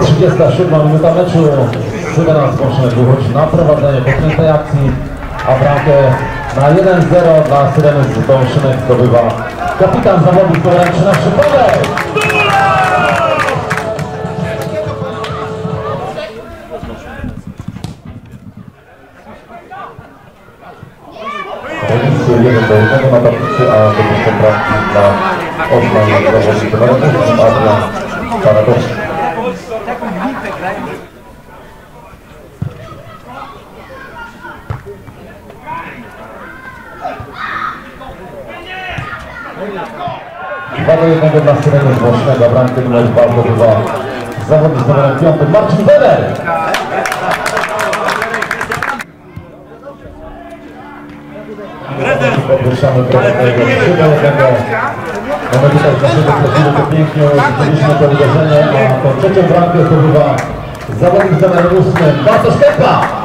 37 minuta meczu. Syrenat Zgłoszynek wychodzi na prowadzenie po piętej akcji, a bramkę na 1-0 dla Syreny z Zgłoszynek zdobywa kapitan zawodu numerem 13 Paweł. Remisy 1 do 1 na tablicy, a dopuszczą bramki dla Osman zawodników Narodowym, Adrian Paradowski. Dwa do jednego dla Syreny Złośnego, bramkę numer 2 zdobywa zawodnik z numerem 5 Marcin Weber. Podwyższamy tego 3 do 1. Mamy tutaj z naszego profilu to pięknie widzieliśmy to uderzenie, a tą trzecią bramkę zdobywa zawodnik z numerem 8 Bartosz Kępa.